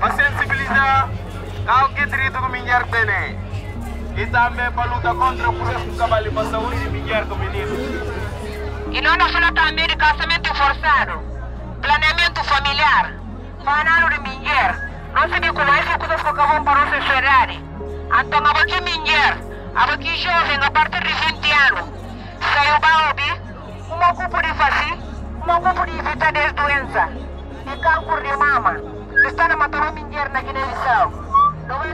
a sensibilizar ao que direito com mulher tem e também para lutar contra o processo de trabalho para saúde de mulher com menino. E não falamos também de casamento forçado, planeamento familiar, fanaro de mulher. Não se essas coisas que acabam para nossa sociedade. Então, aqui mulher, aqui jovem, a partir de 20 anos, saiu para ouvir uma culpa de fazer, uma culpa de evitar das doenças, de câncer de mama, que está na matando mulher na Guiné-Bissau. Não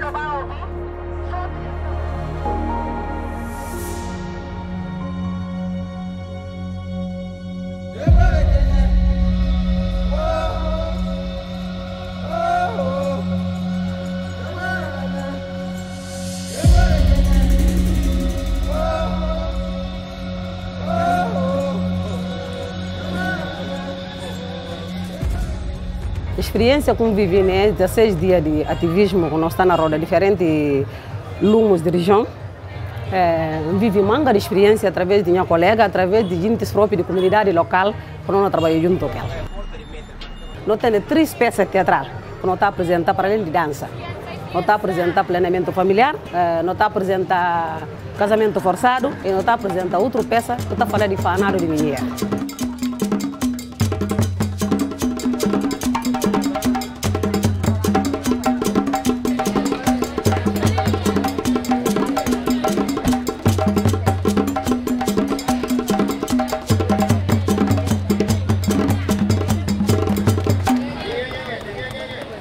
experiência como vivi, né, 16 dias de ativismo, quando nós estamos na roda, diferentes lumos de região. É, vivi manga de experiência através de minha colega, através de gente própria de comunidade local, quando nós trabalhamos junto com ela. Nós temos três peças teatrais que nós apresentamos para além de dança. Nós apresentamos planeamento familiar, é, nós apresentamos casamento forçado e nós apresentamos outra peça que está falando de fanado de mulher.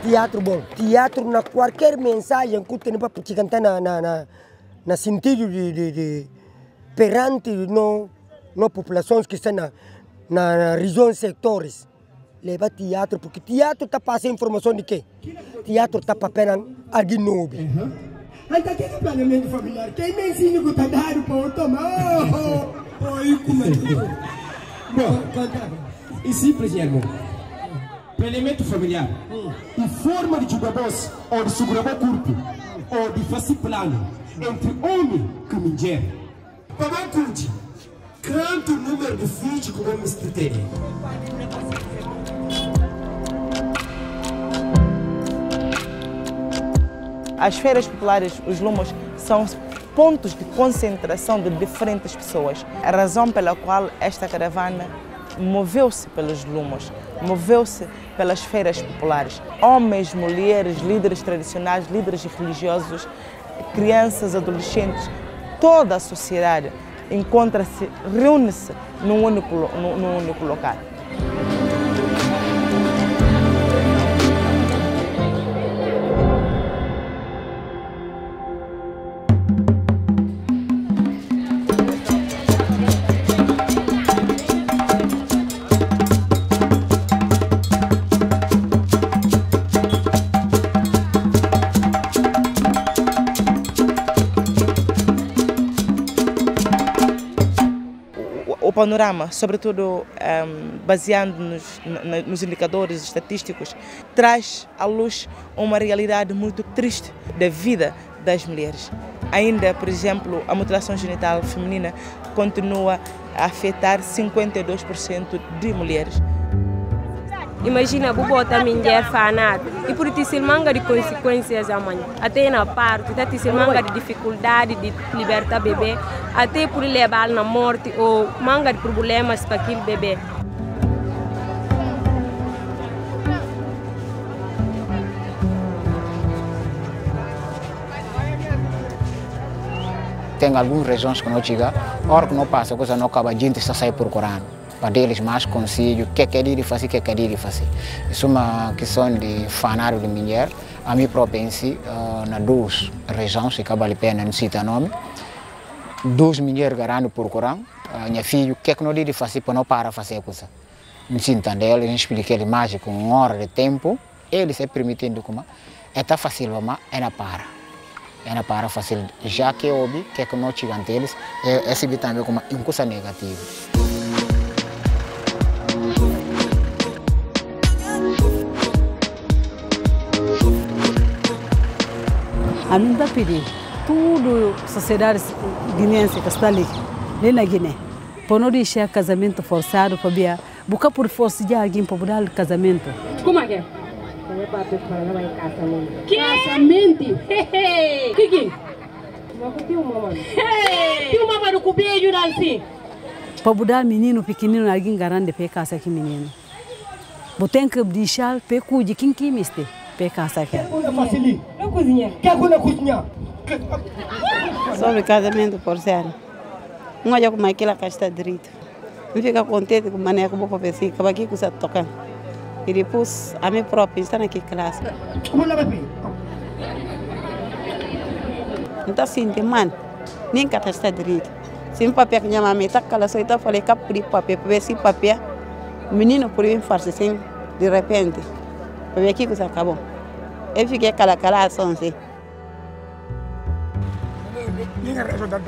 Teatro bom. Teatro na qualquer mensagem que tem para cantar na, na, na, na sentido de, de, de perante no, no populações que estão na, na, na regiões sectores. Leva teatro, porque teatro está passando informação de quê? Teatro está para alguém novo. Uhum. Então, que é planeamento familiar? Quem me ensina que está dando para o tomar? Oh, oh, como é Bom, e simples, irmão. Planeamento familiar. E forma de jogadores ou de segurar o corpo ou de fazer plano entre homem e mulher. Para curte, quanto número de filhos que vamos ter? As feiras populares, os lumos, são pontos de concentração de diferentes pessoas. A razão pela qual esta caravana moveu-se pelos lumos, moveu-se pelas feiras populares. Homens, mulheres, líderes tradicionais, líderes religiosos, crianças, adolescentes, toda a sociedade encontra-se, reúne-se num único, num, num único local. Panorama, sobretudo um, baseando-nos nos indicadores estatísticos, traz à luz uma realidade muito triste da vida das mulheres. Ainda, por exemplo, a mutilação genital feminina continua a afetar 52% de mulheres. Imagina, bu bota mulher fanado e por isso manga de consequências amanhã. Até na parte, até se manga de dificuldade de libertar bebê, até por levar na morte ou manga de problemas para aquele bebê. Tem algumas regiões que não chega, a hora que não passa, a coisa não acaba, a gente está sai procurando para deles mais conselho, o que é que é fazer, o que é que é fazer. Isso é uma questão de fanário de mulher, a mim própria em si, uh, nas duas regiões, que vale a pena não citar nome, duas mulheres garantem procurando, uh, minha filha, o que é que não deve fazer para não parar de fazer a coisa. Não se entende, ele explica ele mais com uma hora de tempo, ele se permitindo como é tá fácil, mas é na para. É na para fácil, já que houve, que é que não chegam eles, é, é também como uma coisa negativa. A mim está pedindo, tudo sociedade guineense que está ali, ali na Guiné, Para não deixar casamento forçado, para ver, buscar por força de alguém para dar casamento. Como é que é? Que? Casamento? Kiki? Tem uma mano com beijo assim. Para mudar menino pequenino, alguém garante para casa aqui menino. Botem que deixar para cuidar quem que para Quer quando cozinhar? Sobre casamento forçado. Não olha como aquilo que está direito. Não fica contente com a maneira como eu vou pensar, que aqui que está tocando. E depois, a mim própria está naquela classe. Vai Não está sentindo, mano. Nem que está direito. Se um papel que minha mãe está calada, só está falando que papel, para ver se papel, o menino por vir fazer assim, de repente, para ver aqui que acabou. Eu fiquei cala cala assim. assim. Ninguém resolve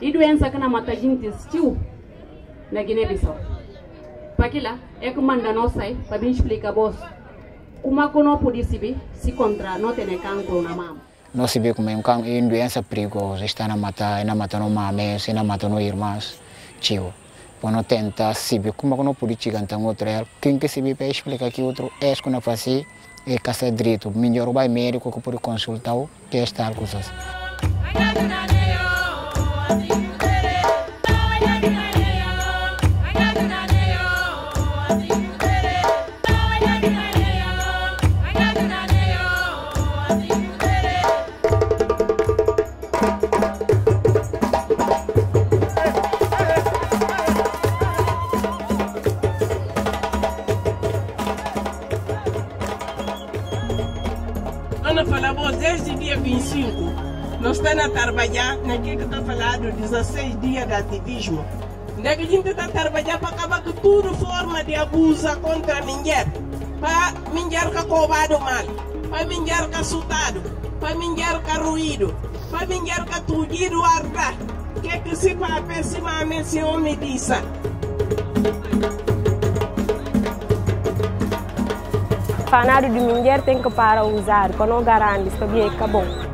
E doença que na mata gente estiu na Guiné-Bissau. Para que lá, é que manda nós sai, para me explicar vos. Como é que não pode se se contra não ter cancro na mão. Não se vê como é uma doença perigosa, está na matar, na matar no mames, na matar no irmãos, tio. Quando tenta se ver como não pode chegar então outro é quem que se vê para explicar que outro é que não faz é caça direito, melhor vai médico que pode consultar que está coisas. Estamos a trabalhar naquilo que está falado, 16 dias de ativismo. Onde é a gente está a trabalhar para acabar com toda forma de abuso contra a mulher. Para a mulher que cobrado mal, para a mulher que assustado, para a mulher que ruído, para a mulher que tudido arda. O que é que se faz pessimamente esse homem disse? Fanário de mulher tem que parar usar, quando garante, sabia que acabou.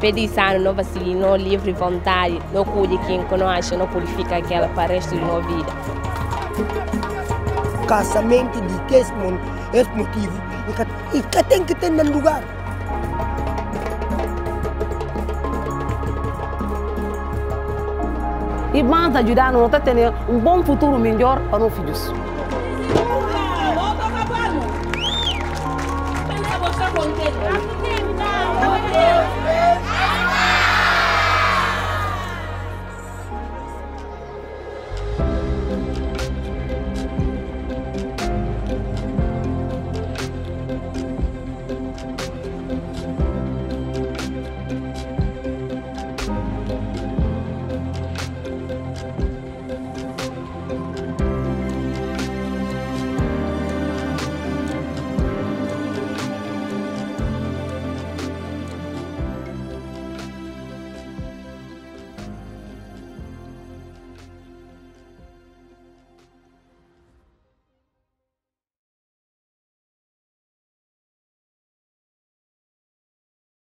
Pedissano não vacile, não livre vontade, não colhe quem conosco, não purifica aquela para o resto de nossa vida. Casamento de que esse, motivo e que tem que ter no lugar. E vamos ajudar não está um bom futuro melhor para os filhos. Thank.